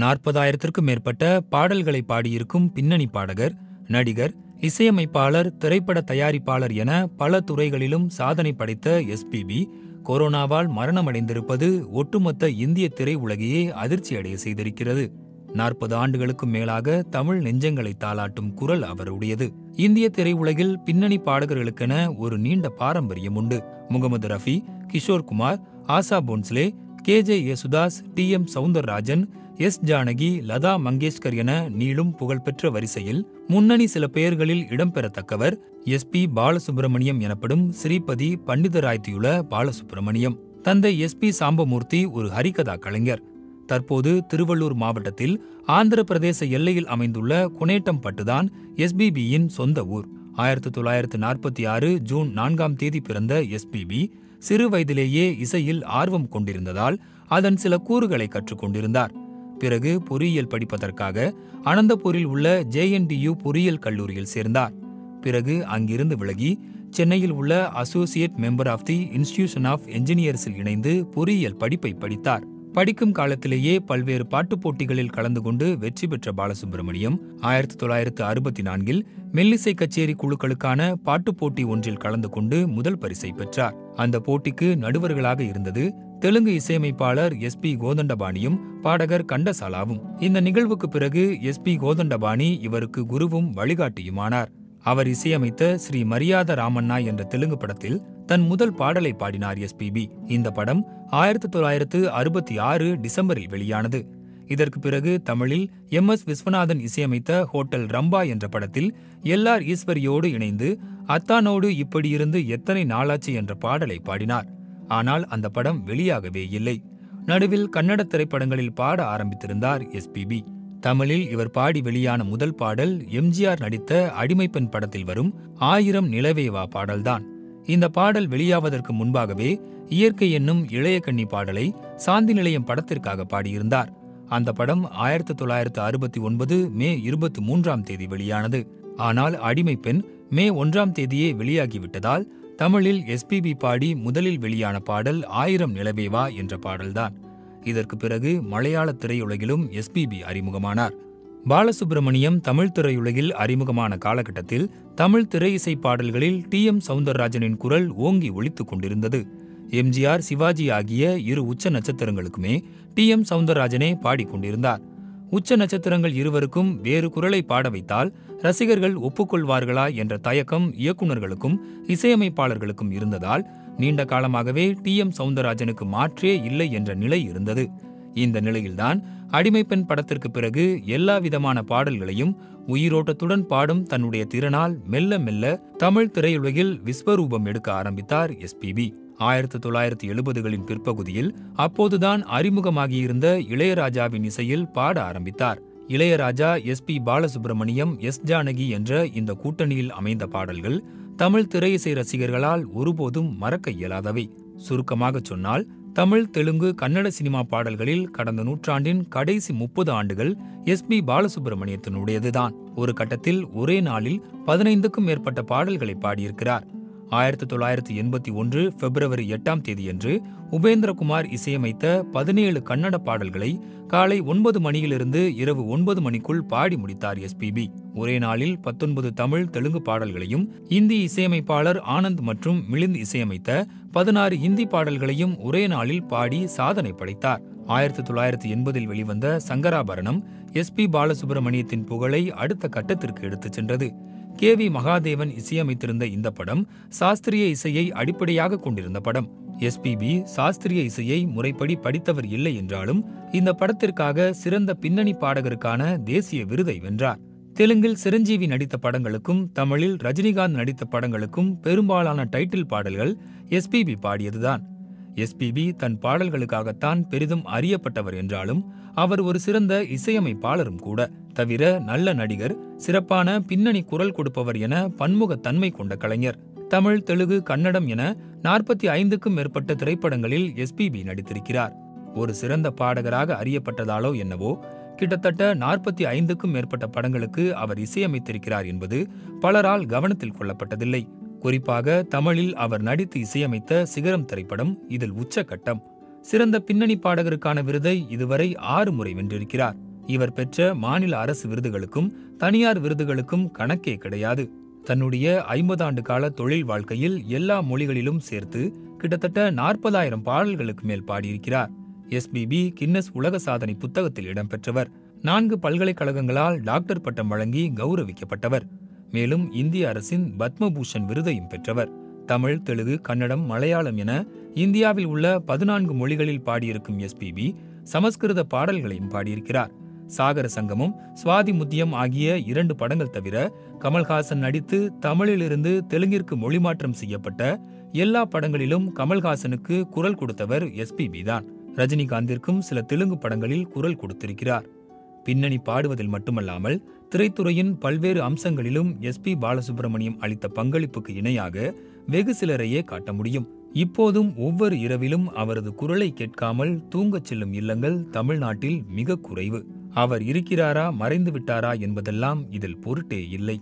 நாற்பதாயிரத்திற்கும் மேற்பட்ட பாடல்களை பாடியிருக்கும் பின்னணி பாடகர் நடிகர் இசையமைப்பாளர் திரைப்பட தயாரிப்பாளர் என பல துறைகளிலும் சாதனை படைத்த எஸ்பிபி கொரோனாவால் மரணமடைந்திருப்பது ஒட்டுமொத்த இந்திய திரையுலகையே அதிர்ச்சியடைய செய்திருக்கிறது. நாற்பது ஆண்டுகளுக்கும் மேலாக தமிழ் நெஞ்சங்களை தாளாட்டும் குரல் அவருடையது. இந்திய திரையுலகில் பின்னணி பாடகர்களுக்கென ஒரு நீண்ட பாரம்பரியம் உண்டு. Mohammed Rafi Kishore Kumar Asha Bhosle K J Yesudas T M Soundararajan S Janaki Lata Mangeshkar என நீளும் புகழ்பெற்ற வரிசையில் முன்னணி சில பெயர்களில் இடம்பெறத்தக்கவர் எஸ் பி பாலசுப்பிரமணியம் எனப்படும் ஸ்ரீபதி பண்டிதராய்த்தியுள்ள பாலசுப்பிரமணியம் தந்தை எஸ் பி சாம்பமூர்த்தி ஒரு ஹரிகதா கலைஞர். தற்போது திருவள்ளூர் மாவட்டத்தில் ஆந்திர பிரதேச எல்லையில் அமைந்துள்ள குனேட்டம்பட்டுதான் எஸ்பிபியின் சொந்த ஊர். ஆயிரத்தி தொள்ளாயிரத்து நாற்பத்தி ஆறு ஜூன் நான்காம் தேதி பிறந்த எஸ்பிபி சிறு வயதிலேயே இசையில் ஆர்வம் கொண்டிருந்ததால் அதன் சில கூறுகளை கற்றுக்கொண்டிருந்தார். பிறகு பொறியியல் படிப்பதற்காக அனந்தபூரில் உள்ள ஜேஎன்டியு பொறியியல் கல்லூரியில் சேர்ந்தார். பிறகு அங்கிருந்து விலகி சென்னையில் உள்ள associate member of the institution of என்ஜினியர்ஸில் இணைந்து பொறியியல் படிப்பை படித்தார். படிக்கும் காலத்திலேயே பல்வேறு பாட்டுப் போட்டிகளில் கலந்து கொண்டு வெற்றி பெற்ற பாலசுப்பிரமணியம் ஆயிரத்தி தொள்ளாயிரத்து அறுபத்தி நான்கில் மெல்லிசை கச்சேரி குழுக்களுக்கான பாட்டுப் போட்டி ஒன்றில் கலந்து கொண்டு முதல் பரிசை பெற்றார். அந்த போட்டிக்கு நடுவர்களாக இருந்தது தெலுங்கு இசையமைப்பாளர் எஸ் பி கோதண்டபாணியும் பாடகர் கண்டசாலாவும். இந்த நிகழ்வுக்கு பிறகு எஸ் பி கோதண்டபாணி இவருக்கு குருவும் வழிகாட்டியுமானார். அவர் இசையமைத்த ஸ்ரீ மரியாத ராமண்ணா என்ற தெலுங்கு படத்தில் தன் முதல் பாடலை பாடினார் எஸ்பிபி இந்த படம் ஆயிரத்தி தொள்ளாயிரத்து அறுபத்தி ஆறு டிசம்பரில் வெளியானது. இதற்கு பிறகு தமிழில் எம் எஸ் விஸ்வநாதன் இசையமைத்த ஹோட்டல் ரம்பா என்ற படத்தில் எல் ஆர் ஈஸ்வரியோடு இணைந்து அத்தானோடு இப்படியிருந்து எத்தனை நாளாச்சு என்ற பாடலை பாடினார். ஆனால் அந்த படம் வெளியாகவே இல்லை. நடுவில் கன்னட திரைப்படங்களில் பாட ஆரம்பித்திருந்தார் எஸ்பிபி தமிழில் இவர் பாடி வெளியான முதல் பாடல் எம்ஜிஆர் நடித்த அடிமைப்பெண் படத்தில் வரும் ஆயிரம் நிலவேவா பாடல்தான். இந்த பாடல் வெளியாவதற்கு முன்பாகவே இயற்கை என்னும் இளைய கண்ணி பாடலை சாந்தி நிலையம் படத்திற்காக பாடியிருந்தார். அந்த படம் ஆயிரத்தி தொள்ளாயிரத்து அறுபத்தி ஒன்பது மே இருபத்தி மூன்றாம் தேதி வெளியானது. ஆனால் அடிமை பெண் மே ஒன்றாம் தேதியே வெளியாகிவிட்டதால் தமிழில் எஸ்பிபி பாடி முதலில் வெளியான பாடல் ஆயிரம் நிலவேவா என்ற பாடல்தான். இதற்கு பிறகு மலையாள திரையுலகிலும் எஸ்பிபி அறிமுகமானார். பாலசுப்பிரமணியம் தமிழ் திரையுலகில் அறிமுகமான காலகட்டத்தில் தமிழ் திரை இசை பாடல்களில் டி எம் சவுந்தரராஜனின் குரல் ஓங்கி ஒழித்துக் கொண்டிருந்தது. எம்ஜிஆர் சிவாஜி ஆகிய இரு உச்ச நட்சத்திரங்களுக்குமே டி எம் சவுந்தரராஜனே பாடிக்கொண்டிருந்தார் உச்ச நட்சத்திரங்கள் இருவருக்கும் வேறு குரலை பாட வைத்தால் ரசிகர்கள் ஒப்புக்கொள்வார்களா என்ற தயக்கம் இயக்குநர்களுக்கும் இசையமைப்பாளர்களுக்கும் இருந்ததால் நீண்ட காலமாகவே டி எம் சவுந்தரராஜனுக்கு மாற்றே இல்லை என்ற நிலை இருந்தது. இந்த நிலையில்தான் அடிமைப்பெண் படத்திற்கு பிறகு எல்லா விதமான பாடல்களையும் உயிரோட்டத்துடன் பாடும் தன்னுடைய திறனால் மெல்ல மெல்ல தமிழ் திரையுலகில் விஸ்வரூபம் எடுக்க ஆரம்பித்தார் எஸ்பிபி ஆயிரத்தி தொள்ளாயிரத்தி எழுபதுகளின் பிற்பகுதியில் அப்போதுதான் அறிமுகமாகியிருந்த இளையராஜாவின் இசையில் பாட ஆரம்பித்தார். Ilaiyaraaja S P Balasubrahmanyam S Janaki என்ற இந்த கூட்டணியில் அமைந்த பாடல்கள் தமிழ் திரையிசை ரசிகர்களால் ஒருபோதும் மறக்க இயலாதவை. சுருக்கமாகச் சொன்னால் தமிழ் தெலுங்கு கன்னட சினிமா பாடல்களில் கடந்த நூற்றாண்டின் கடைசி முப்பது ஆண்டுகள் எஸ் பி பாலசுப்ரமணியத்தினுடையதுதான். ஒரு கட்டத்தில் ஒரே நாளில் பதினைந்துக்கும் மேற்பட்ட பாடல்களை பாடியிருக்கிறார். ஆயிரத்தி தொள்ளாயிரத்தி எண்பத்தி ஒன்று பிப்ரவரி எட்டாம் தேதியன்று உபேந்திரகுமார் இசையமைத்த பதினேழு கன்னட பாடல்களை காலை ஒன்பது மணியிலிருந்து இரவு ஒன்பது மணிக்குள் பாடி முடித்தார் எஸ்பிபி ஒரே நாளில் பத்தொன்பது தமிழ் தெலுங்கு பாடல்களையும் இந்தி இசையமைப்பாளர் ஆனந்த் மற்றும் மிலிந்த் இசையமைத்த பதினாறு இந்தி பாடல்களையும் ஒரே நாளில் பாடி சாதனை படைத்தார். ஆயிரத்தி தொள்ளாயிரத்தி எண்பதில் வெளிவந்த சங்கராபரணம் எஸ் பி பாலசுப்ரமணியத்தின் புகழை அடுத்த கட்டத்திற்கு எடுத்துச் சென்றது. கே வி மகாதேவன் இசையமைத்திருந்த இந்த படம் சாஸ்திரிய இசையை அடிப்படையாக கொண்டிருந்த படம். எஸ்பிபி சாஸ்திரிய இசையை முறைப்படி படித்தவர் இல்லை என்றாலும் இந்த படத்திற்காக சிறந்த பின்னணி பாடகருக்கான தேசிய விருதை வென்றார். தெலுங்கில் சிரஞ்சீவி நடித்த படங்களுக்கும் தமிழில் ரஜினிகாந்த் நடித்த படங்களுக்கும் பெரும்பாலான டைட்டில் பாடல்கள் எஸ்பிபி பாடியதுதான். எஸ்பிபி தன் பாடல்களுக்காகத்தான் பெரிதும் அறியப்பட்டவர் என்றாலும் அவர் ஒரு சிறந்த இசையமைப்பாளரும் கூட. தவிர நல்ல நடிகர் சிறப்பான பின்னணி குரல் கொடுப்பவர் என பன்முகத்தன்மை கொண்ட கலைஞர். தமிழ் தெலுங்கு கன்னடம் என நாற்பத்தி ஐந்துக்கும் மேற்பட்ட திரைப்படங்களில் எஸ்பிபி நடித்திருக்கிறார். ஒரு சிறந்த பாடகராக அறியப்பட்டதாலோ என்னவோ கிட்டத்தட்ட நாற்பத்தி ஐந்துக்கும் மேற்பட்ட படங்களுக்கு அவர் இசையமைத்திருக்கிறார் என்பது பலரால் கவனத்தில் கொள்ளப்பட்டதில்லை. குறிப்பாக தமிழில் அவர் நடித்து இசையமைத்த சிகரம் திரைப்படம் இதில் உச்சகட்டம். சிறந்த பின்னணி பாடகருக்கான விருதை இதுவரை ஆறு முறை வென்றிருக்கிறார். இவர் பெற்ற மாநில அரசு விருதுகளுக்கும் தனியார் விருதுகளுக்கும் கணக்கே கிடையாது. தன்னுடைய ஐம்பது ஆண்டு கால தொழில் வாழ்க்கையில் எல்லா மொழிகளிலும் சேர்த்து கிட்டத்தட்ட நாற்பதாயிரம் பாடல்களுக்கு மேல் பாடியிருக்கிறார். எஸ்பிபி கின்னஸ் உலக சாதனை புத்தகத்தில் இடம்பெற்றவர். நான்கு பல்கலைக்கழகங்களால் டாக்டர் பட்டம் வழங்கி கௌரவிக்கப்பட்டவர். மேலும் இந்திய அரசின் பத்மபூஷன் விருதையும் பெற்றவர். தமிழ் தெலுங்கு கன்னடம் மலையாளம் என இந்தியாவில் உள்ள பதினான்கு மொழிகளில் பாடியிருக்கும் எஸ்பிபி சமஸ்கிருத பாடல்களையும் பாடியிருக்கிறார். சாகர சங்கமும் சுவாதி முத்தியம் ஆகிய இரண்டு படங்கள் தவிர கமல்ஹாசன் நடித்து தமிழிலிருந்து தெலுங்கிற்கு மொழிமாற்றம் செய்யப்பட்ட எல்லா படங்களிலும் கமல்ஹாசனுக்கு குரல் கொடுத்தவர் எஸ்பிபி தான். ரஜினிகாந்திற்கும் சில தெலுங்கு படங்களில் குரல் கொடுத்திருக்கிறார். பின்னணி பாடுவதில் மட்டுமல்லாமல் திரைத்துறையின் பல்வேறு அம்சங்களிலும் எஸ் பி பாலசுப்ரமணியம் அளித்த பங்களிப்புக்கு இணையாக வெகு சிலரையே காட்ட முடியும். இப்போதும் ஒவ்வொரு இரவிலும் அவரது குரலை கேட்காமல் தூங்கச் செல்லும் இல்லங்கள் தமிழ்நாட்டில் மிக குறைவு. அவர் இருக்கிறாரா மறைந்து விட்டாரா என்பதெல்லாம் இதில் பொருட்டே இல்லை.